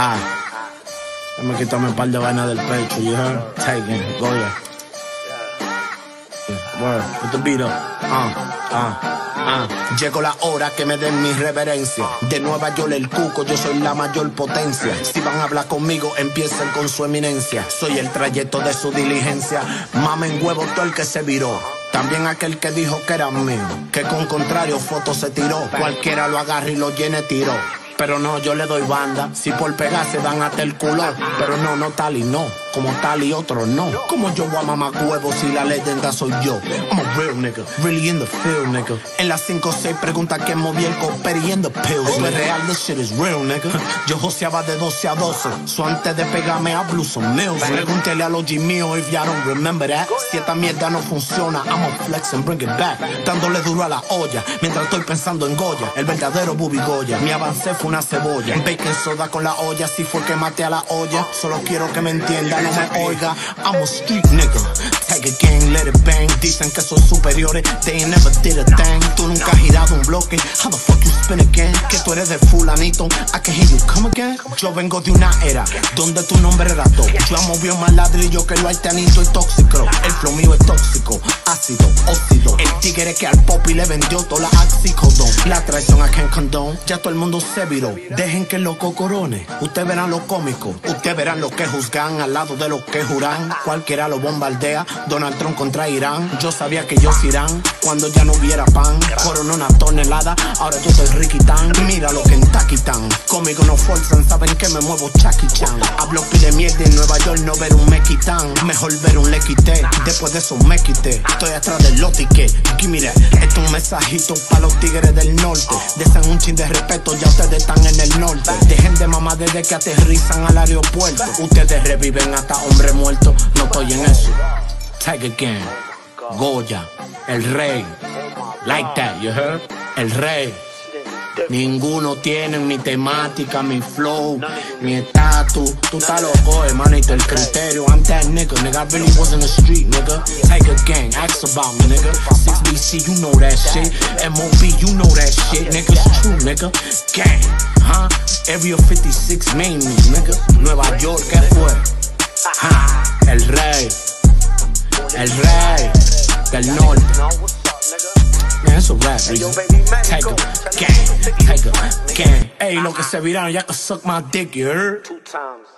Ah. Déjame quitarme un par de vainas del pecho, you heard? Take it, Goya. Word, put the beat up. Ah, ah, ah. Llegó la hora que me den mi reverencia. De Nueva York el cuco, yo soy la mayor potencia. Si van a hablar conmigo, empiecen con su eminencia. Soy el trayecto de su diligencia. Mamen huevo todo el que se viró. También aquel que dijo que era mío, que con contrario foto se tiró. Cualquiera lo agarre y lo llene tiro. Pero no, yo le doy banda. Si por pegar se dan hasta el culo. Pero no, no tal y no. Como tal y otro no. Como yo voy a mamar huevos si la leyenda soy yo. I'm a real nigga. Really in the field, nigga. En las 5 o 6 pregunta quién moví el copper y en the pills. Es real, this shit is real, nigga. Yo joseaba de 12 a 12. So antes de pegarme a Blue some Mills. Pregúntele a los mío if y'all don't remember that. Si esta mierda no funciona, I'ma flex and bring it back. Dándole duro a la olla. Mientras estoy pensando en Goya. El verdadero Bubi Goya. Mi avance fue una cebolla. Bacon soda con la olla, si fue que maté a la olla. Solo quiero que me entienda, no me oiga. I'm a street nigga. A gang, let it bang. Dicen que soy superiores, they never did a thing. Tú nunca has girado un bloque. How the fuck you spin again? Que tú eres de fulanito. I can hear you come again. Yo vengo de una era donde tu nombre era top. Yo movió más ladrillo que lo alternito y tóxico. El flow mío es tóxico, ácido, óxido. El tigre que al pop y le vendió toda la oxicodón. La traición I can't condone. Ya todo el mundo se viró. Dejen que loco corone. Ustedes verán lo cómico. Ustedes verán lo que juzgan al lado de los que juran. Cualquiera lo bombardea. Donald Trump contra Irán. Yo sabía que ellos irán cuando ya no hubiera pan. Coronó una tonelada. Ahora yo soy Ricky Tan. Mira lo que en Taquitán. Conmigo no forzan. Saben que me muevo Chucky Chan. Hablo pide mierda en Nueva York. No ver un mequitán. Mejor ver un lequité. Después de eso me quité. Estoy atrás del lotique. Me that. Esto es un mensajito para los tigres del norte. Desen un chin de respeto. Ya ustedes están en el norte. Dejen de mamá desde que aterrizan al aeropuerto. Ustedes reviven hasta hombre muerto. No estoy en eso. Tiger King, Goya, el rey. Like that, you heard? El rey. Ninguno tiene mi temática, mi flow, mi estatus. Tú estás loco, hermanito, el criterio. I'm that nigga, nigga. I really was in the street, nigga. Tiger Gang, ask about me, nigga. 6BC, you know that shit. MOB, you know that shit, nigga. It's true, nigga. Gang, huh? Area 56 made me, nigga. Nueva York, El rey del norte. Man, it's a rap, nigga. Take a gang, take a gang. Ey, lo que se viraron, ya que suck my dick, you heard? Two times.